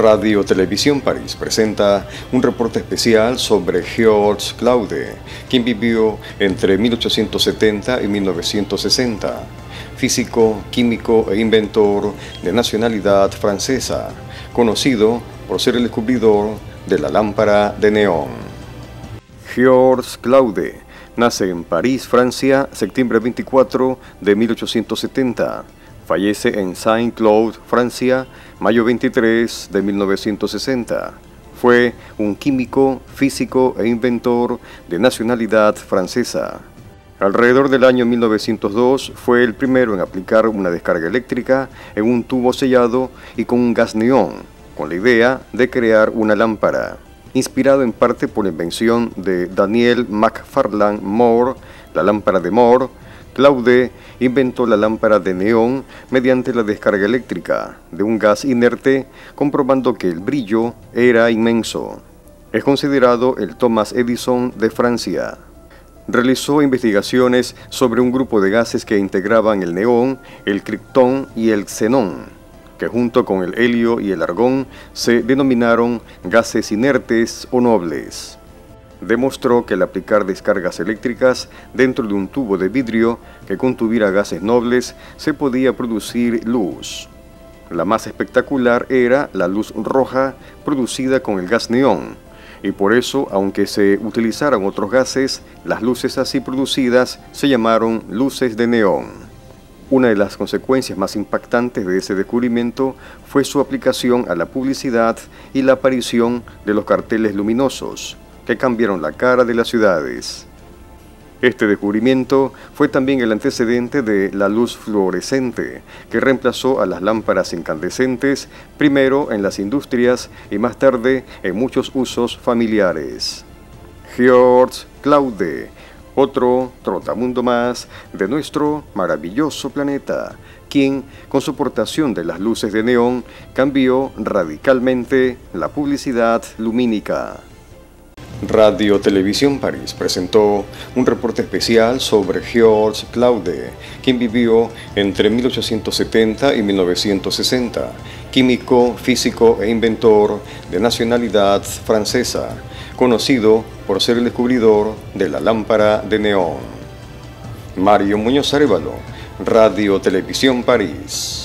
Radio Televisión París presenta un reporte especial sobre Georges Claude, quien vivió entre 1870 y 1960. Físico, químico e inventor de nacionalidad francesa, conocido por ser el descubridor de la lámpara de neón. Georges Claude nace en París, Francia, septiembre 24 de 1870 Fallece en Saint-Claude, Francia, mayo 23 de 1960. Fue un químico, físico e inventor de nacionalidad francesa. Alrededor del año 1902 fue el primero en aplicar una descarga eléctrica en un tubo sellado y con un gas neón, con la idea de crear una lámpara. Inspirado en parte por la invención de Daniel McFarland Moore, la lámpara de Moore, Claude inventó la lámpara de neón mediante la descarga eléctrica de un gas inerte, comprobando que el brillo era inmenso. Es considerado el Thomas Edison de Francia. Realizó investigaciones sobre un grupo de gases que integraban el neón, el criptón y el xenón, que junto con el helio y el argón se denominaron gases inertes o nobles demostró que al aplicar descargas eléctricas dentro de un tubo de vidrio que contuviera gases nobles se podía producir luz. La más espectacular era la luz roja producida con el gas neón, y por eso, aunque se utilizaran otros gases, las luces así producidas se llamaron luces de neón. Una de las consecuencias más impactantes de ese descubrimiento fue su aplicación a la publicidad y la aparición de los carteles luminosos, que cambiaron la cara de las ciudades. Este descubrimiento fue también el antecedente de la luz fluorescente, que reemplazó a las lámparas incandescentes, primero en las industrias y más tarde en muchos usos familiares. George Claude, otro trotamundo más de nuestro maravilloso planeta, quien, con su portación de las luces de neón, cambió radicalmente la publicidad lumínica. Radio Televisión París presentó un reporte especial sobre Georges Claude, quien vivió entre 1870 y 1960, químico, físico e inventor de nacionalidad francesa, conocido por ser el descubridor de la lámpara de neón. Mario Muñoz Arevalo, Radio Televisión París.